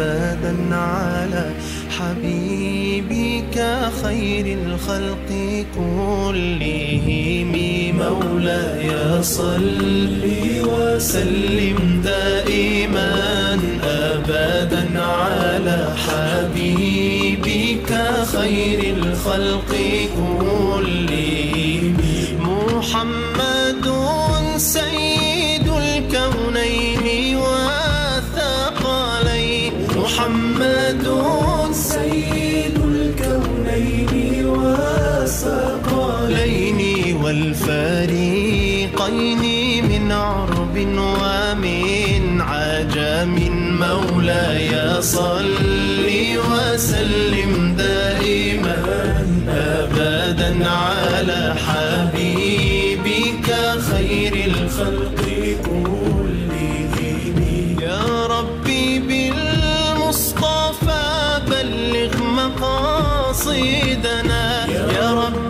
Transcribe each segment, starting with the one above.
أبدا على حبيبك خير الخلق كلهم. مولاي صل وسلم دائما أبدا على حبيبك خير الخلق كلهم. محمد والفريقين من عرب ومن عجم مولاي صل وسلم دائما أبدا على حبيبك خير الخلق كلهم. يا ربي بالمصطفى بلغ مقاصدنا. يا ربي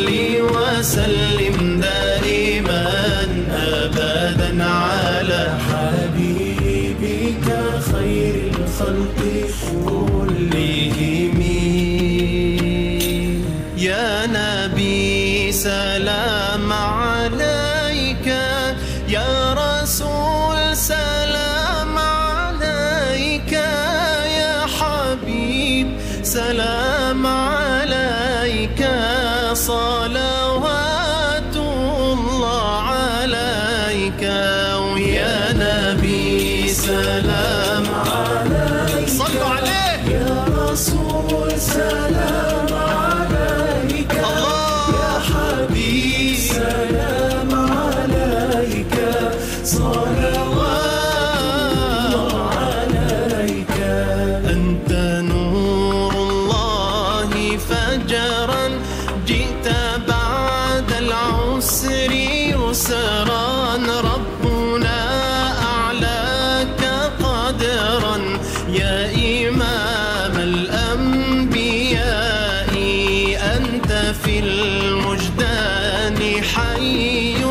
سلام عليك. يا رسول سلام عليك. يا حبيب سلام عليك. صلوات صلوات عليك أنت نور الله فجرا جئت بعد العسر يسرا ربنا أعلاك قدرا يا إمام الأنبياء أنت في المجدان حي